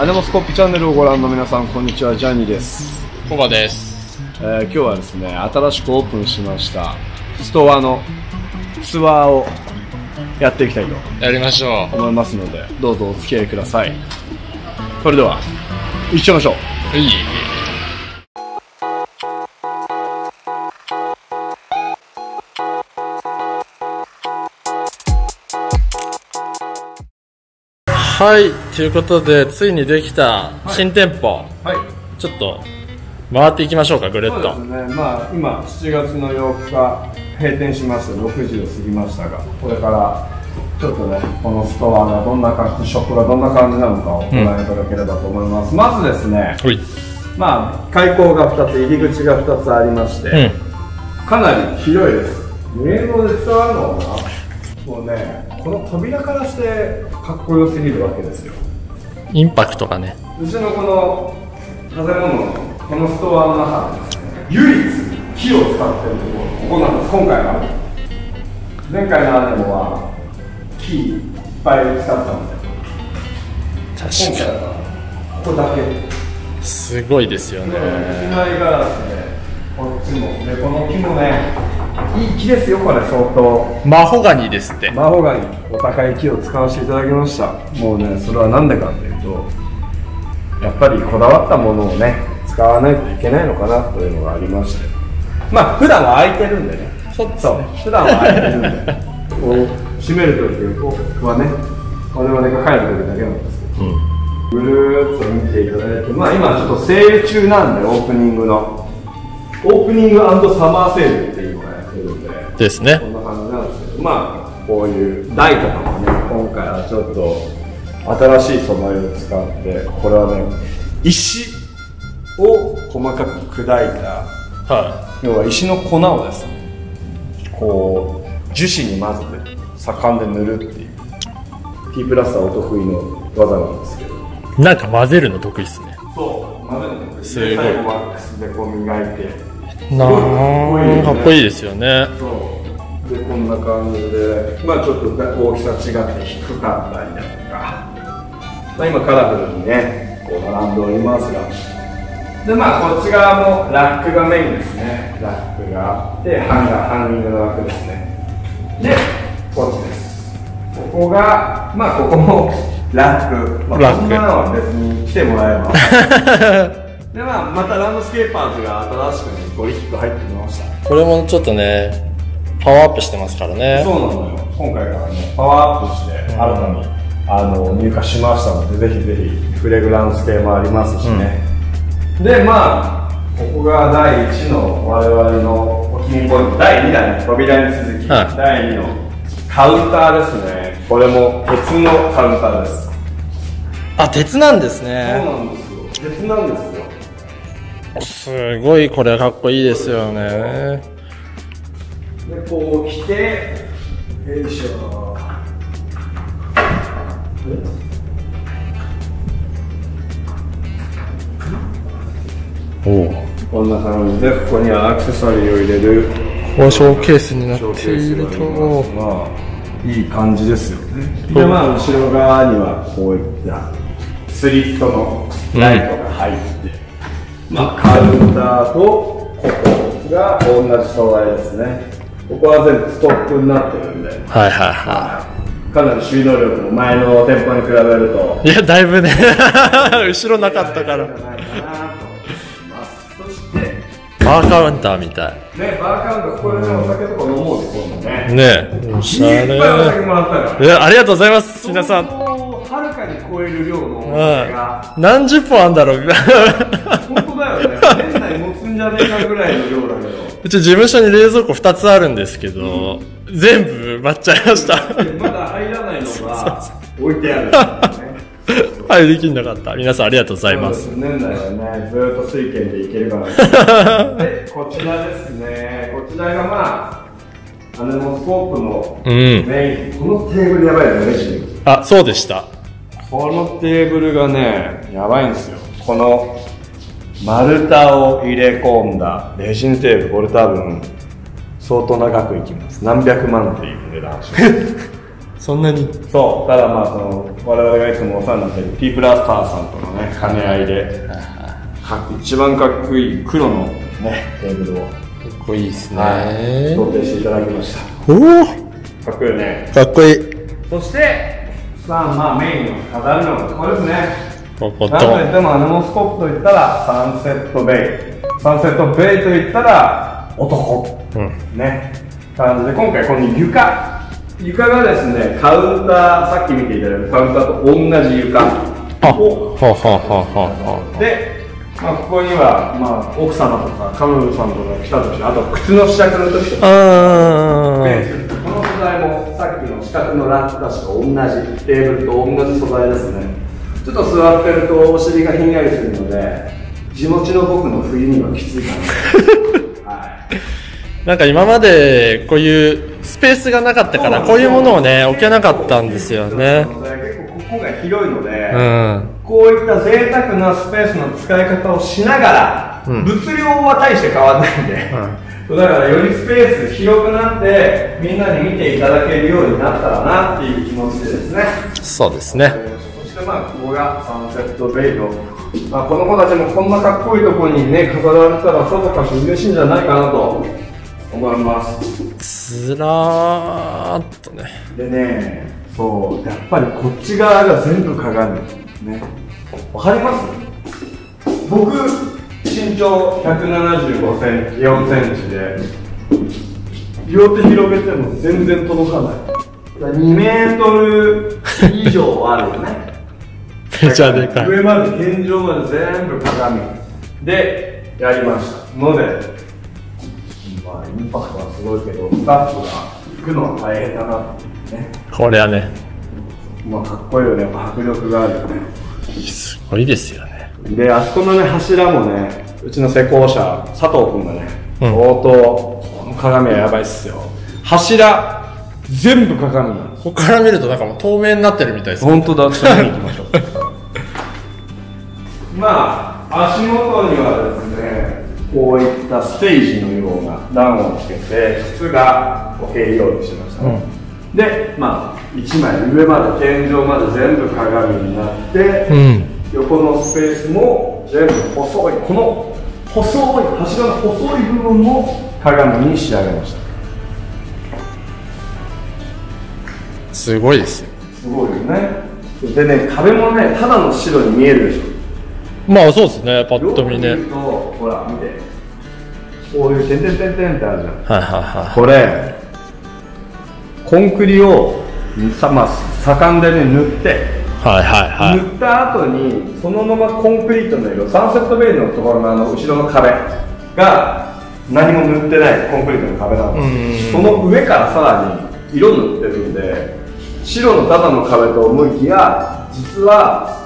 アネモスコップチャンネルをご覧の皆さん、こんにちは、ジャニーです。コバです。えー今日はですね、新しくオープンしました、ストアのツアーをやっていきたいとやりましょ思いますので、どうぞお付き合いください。それでは、行っちゃいましょう。う。いい。はい、ということで、ついにできた新店舗、はい。ちょっと回っていきましょうか、ぐるっと。そうですね、まあ、今、7月の8日、閉店しまして、6時を過ぎましたが、これから、ちょっとね、このストアがどんな感じ、ショップがどんな感じなのかをご覧いただければと思います。まずですね、ほい。まあ、開口が2つ、入り口が2つありまして、うん。かなり広いです。映像で伝わるのかな？もうね、この扉からしてかっこよすぎるわけですよ。インパクトがね。うちのこの建物のこのストアの中でね唯一木を使ってるところここなんです今回は前回のアネモは木いっぱい使ってたんですよ今確か回はここだけに。すごいですよね。一枚ガラスでこっちもでこの木もねいい木ですよこれ相当。マホガニですって。マホガニお高い木を使わせていただきました。もうねそれは何でかっていうとやっぱりこだわったものをね使わないといけないのかなというのがありまして。まあ普段は空いてるんでね。そう普段は空いてるんでこう閉める時ここはね我々が帰る時だけなんですけど。うん。ぐるーっと見ていただいてまあ今ちょっとセール中なんでオープニングの。オープニングサマーセールっていうでですねこ。んな感じなんですけど、まあ、こういう台とかもね、今回はちょっと新しい素材を使って、これはね、石を細かく砕いた、は要は石の粉をですね、こう、樹脂に混ぜて、盛んで塗るっていう、T プラスはお得意の技なんですけど、い。なんか混ぜるの得意っすね。そう、混ぜるのすごい最後ワックスでこう磨いて、なあ、かっこいいですよね。そう。でこんな感じでまあちょっと大きさ違って低かったりだとか、まあ、今カラフルにねこう並んでおりますが。でまあこっち側もラックがメインですね。ラックがあってハンガーハンギングのラックですね。でこっちです。ここがまあここもラック、まあ、ラック。こんなのは別に来てもらえば でまあまたランドスケーパーズが新しくねゴリッと入ってきました。これもちょっとね、パワーアップしてますからね。そうなのよ。今回からねパワーアップして新たに、あの入荷しましたのでぜひぜひフレグランス系もありますしね、でまあここが第1の我々のお気に入りポイント。第2弾ね扉に続き、はい。第2のカウンターですね。これも鉄のカウンターです。あ、鉄なんですそうね。なんですよ。鉄なんですよすごいこれかっこいいですよね。でこう来てよいしょおお。こんな感じでここにはアクセサリーを入れるこれショーケースになっていると。まあいい感じですよねでまあ後ろ側にはこういったスリットのライトが入って、まあカウンターとここが同じ素材ですねここは全部ストップになってるんではいはいはかなり収納力も前の店舗に比べるとい。いや、だいぶね、後ろなかったから。バーカウンターみたい。ねバーカウンターここでねお酒とか飲もうよ今度ねねえ。おしゃいっぱいお酒れ。もらったからいや、ありがとうございます、皆さん。はるかに超える量のお酒が、うん。何十本あんだろう。本当だよね年内持つんじゃねえかぐらいの量だけどうち事務所に冷蔵庫2つあるんですけど、全部埋まっちゃいました。まだ入らないのが置いてあるねはい、できなかった。皆さんありがとうございます。そうですねずーっと水拳でいけるかなでこちらですねこちらがまあアネモスコープのうん。メイン、このテーブルやばいよねレジあ、そうでした。このテーブルがねやばいんですよこの丸太を入れ込んだレジンテーブルこれ多分相当長くいきます。何百万っていう値段します。そんなに？そう。ただまあその我々がいつもお世話になっている T プラスターさんとのね兼ね合いでか一番かっこいい黒のねテーブルをかっこいいですね、はい想定していただきました。おおかっこいいよね。かっこいい。そしてさあまあメインを飾るのがこれですねここなんといってもアネモスコップといったらサンセットベイ。サンセットベイといったら男。うん。ね。感じで今回この床。床がですねカウンターさっき見ていただいたカウンターと同じ床。あをははははで、まあ、ここには、まあ、奥様とか彼女さんとか来た時あと靴の試着の時とかこの素材もさっきの四角のラック菓子と同じ。テーブルと同じ素材ですねちょっと座ってるとお尻がひんやりするので地元の僕の冬にはきついかな。はい。なんか今までこういうスペースがなかったからこういうものをね置けなかったんですよね。結構ここが広いので、うん。こういった贅沢なスペースの使い方をしながら、うん。物量は大して変わらないんで、だからよりスペース広くなってみんなに見ていただけるようになったらなっていう気持ちでですね。そうですねそしてまあここがサンセットベイの、まあ、この子たちもこんなかっこいいところにね飾られたらさぞかし嬉しいんじゃないかなと思います。ずらーっとね。でねそうやっぱりこっち側が全部鏡ね。わかります？僕身長175センチ4センチで両手広げても全然届かない。2メートル以上あるよねめちゃでかい。上まで天井まで全部鏡。でやりました。のでまあインパクトはすごいけどスタッフが行くのは大変だなってね。これはね。まあかっこいいよね。迫力があるよね。すごいですよね。であそこのね柱もねうちの施工者佐藤君がねうん。相当、この鏡はやばいっすよ。柱全部鏡なんです。ここから見るとなんかもう透明になってるみたいです本当だ。ちょっと見に行きましょう まあ足元にはですねこういったステージのような段をつけて靴が置けるようにしました。ね、でまあ1枚上まで天井まで全部鏡になって、うん。横のスペースも全部細いこの細い柱の細い部分も鏡に仕上げました。すごいですよ。すごいよね。でね壁もねただの白に見えるでしょまあそうですねパッと見ね。ほら見てこういう点々点々ってあるじゃん。はいはいはこれコンクリをさ、まあ、盛んでね塗って、いはいはいはい。塗った後にそのままコンクリートの色サンセットベイのところのあの後ろの壁が何も塗ってないコンクリートの壁なんですその上からさらに色塗ってるんで白のただの壁と思いきや実は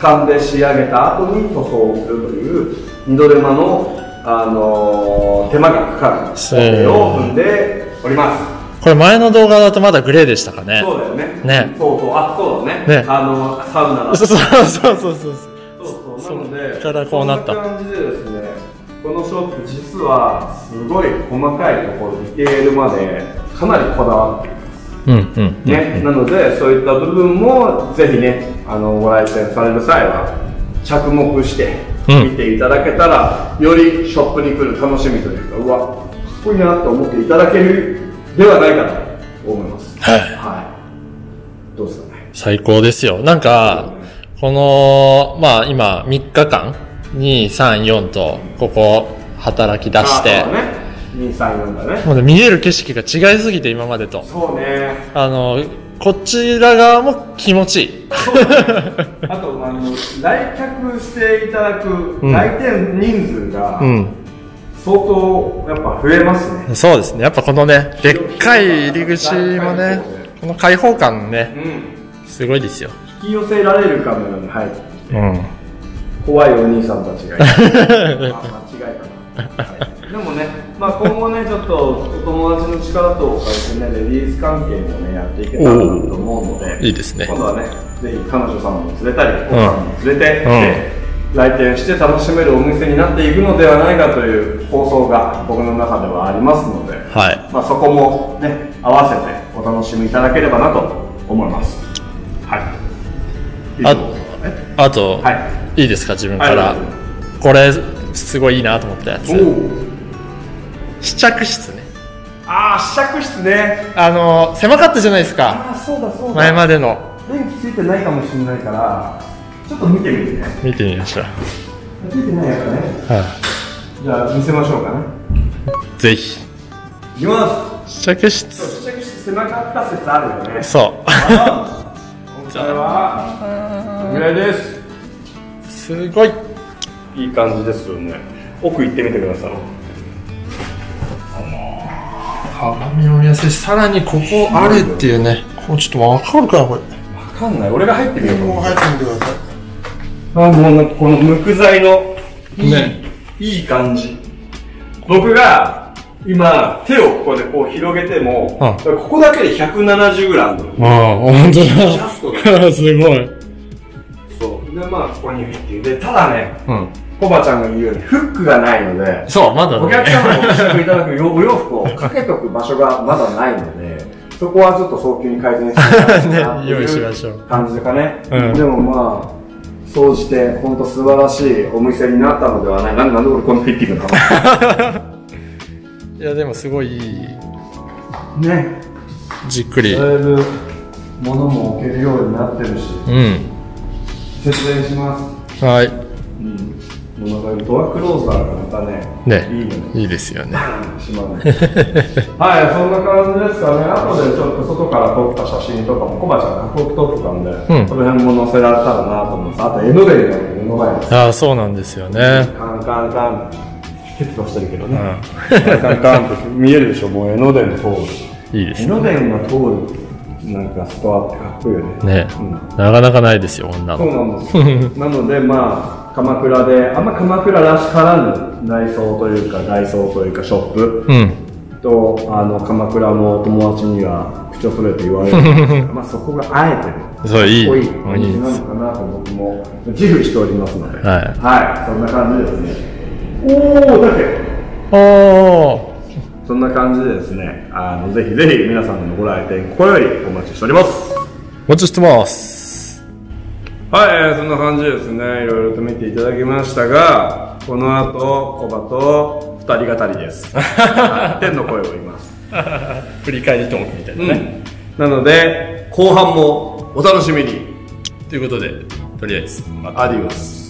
盛んで仕上げた後に塗装をするという二度手間の、あのー手間がかかる工程を踏んでおります。これ前の動画だとまだグレーでしたかね。そうだよね。ね。そうそう。あそうだね。ね。あのサウナだそうそうそうそう。そうそうなのでからこうなった。感じでですねこのショップ実はすごい細かいところディテールまでかなりこだわっているうんうんね、なのでそういった部分もぜひねあのご来店される際は着目して見ていただけたら、うん、よりショップに来る楽しみというかうわかっこいいなと思っていただけるではないかなと思います。はい、はい、どうですかね？最高ですよ。なんか、ね、このまあ今3日間に34とここ働き出して、ね、だね。ま、見える景色が違いすぎて、今までと。そうね。あの、こちら側も気持ちいい。あと、あの、来客していただく、来店人数が、うん、相当やっぱ増えますねそうですねやっぱこのねでっかい入り口もね、ね、この開放感ね、うん、すごいですよ引き寄せられるかのように入って、うん、怖いお兄さんたちがいる間違いかな、はいまあ、今後ねちょっとお友達の力と借りてねレディース関係もねやっていけたらなと思うのでいいですね。今度はねぜひ彼女さんも連れたりお母さんも連れて、うん。で来店して楽しめるお店になっていくのではないかという構想が僕の中ではありますので、はい。まあ、そこもね合わせてお楽しみいただければなと思います。はい。ああと、はい。い、いですか自分から、はい。これすごいいいなと思ったやつ。おお試着室ね。ああ試着室ね。あの狭かったじゃないですか。ああそうだそう前までの。電気ついてないかもしれないからちょっと見てみてね。見てみましょう、ついてないやつね。はじゃあ見せましょうかね。い、ぜひ。いきます。試着室。試着室狭かった説あるよね。そう。今回はこれぐらいです。すごい。いい感じですよね。奥行ってみてください鏡も見やすいしさらにここあるっていうね。こうちょっとわかるかなこれ。分かんない。俺が入ってみよう。かここ入ってみてください。あもうなんかこの無垢材のいい,、ね。いい感じ。僕が今手をここでこう広げても、うん。ここだけで 170g あるのああ本当ジャストだだ すごい。そう。でまあここに入ってる。でただねうんコバちゃんが言うようにフックがないのでそうまだお客様にご試着いただくお洋服をかけとく場所がまだないので、そこはちょっと早急に改善してね 用意しましょう感じかね。うんでもまあ、総じて本当素晴らしいお店になったのではない。なんでなんで俺このフィッティングな いやでもすごいいいのね。じっくりだいぶ物も置けるようになってるし、うん節電します。はいうん。もうなんかドアクローザーがまたね、ねいいよね。いいですよねしまうねはい、そんな感じですかね。後でちょっと外から撮った写真とかも、コバちゃんかっこよく撮ってたんで、んその辺も載せられたらなと思います。あと、江ノ電が目の前です。ああそうなんですよねカンカンカン。結構してるけどね。うカンカンカンって見えるでしょ、もう江ノ電通る。んいいです江ノ電が通る、なんかストアってかっこいいよね。ねうんなかなかないですよ女そうのなんです。なので、まあ、鎌倉で、あんま鎌倉らしからぬ内装というか、外装というか、ショップ。うん。とあの鎌倉の友達には口を揃えて言われるんですけど まあそこがあえてるそういい。かっこいいおいい店なのかなと僕も自負しておりますので。はい。はい、そんな感じですね。おおだけおおそんな感じでですねあのぜひぜひ皆さんのご来店心よりお待ちしております。お待ちしてますはい、えーそんな感じでですねいろいろと見ていただきましたがこの後コバと二人語りです。天の声を言います。振り返りトークみたいなね、なので後半もお楽しみに。ということでとりあえずアディオス